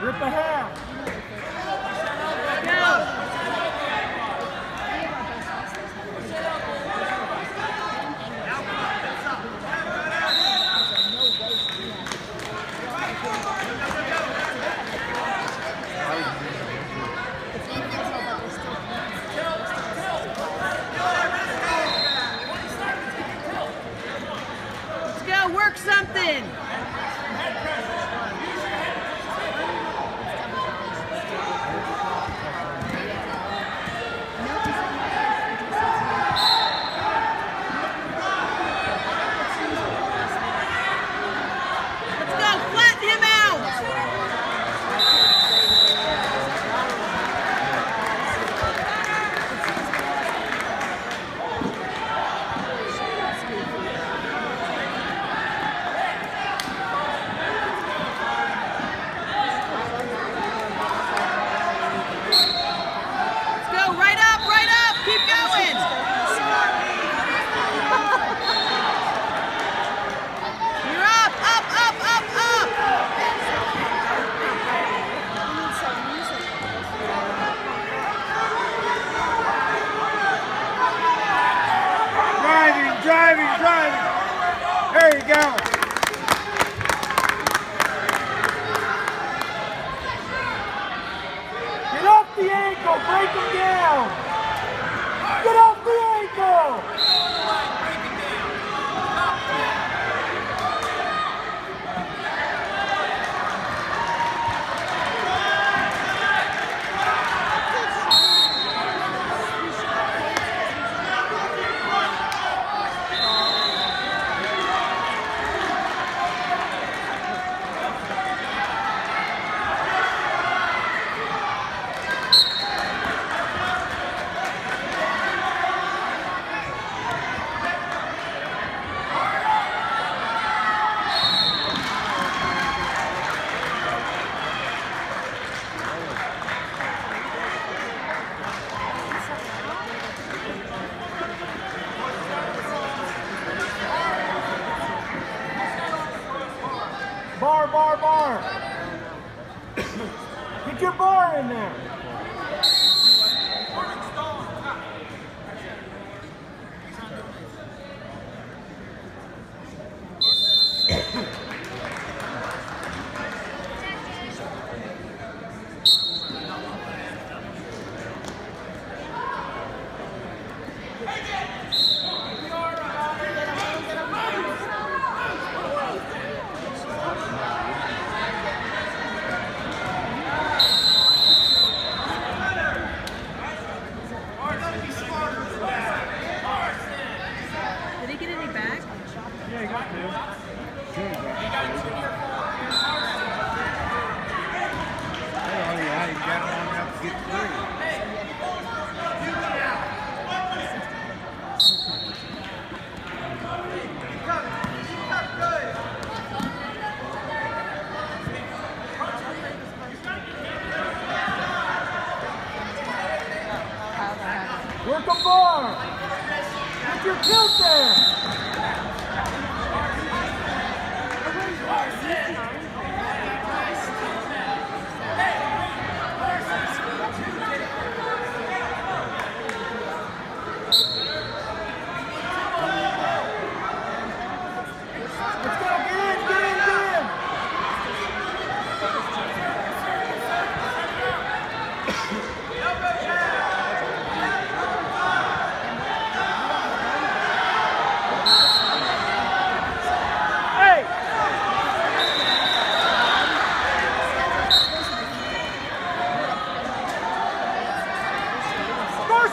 Rip a half. Work something. Driving, driving. There you go. Get off the ankle, break him down. Get off the ankle. Bar, bar, bar. Get your bar in there. A bar. Get your tilt there.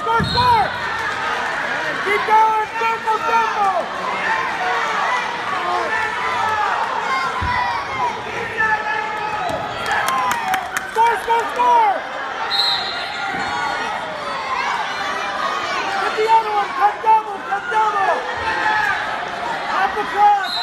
score, score! Keep going, circle, circle! Score, score, score! Get the other one, cut double, cut double! Off the cross!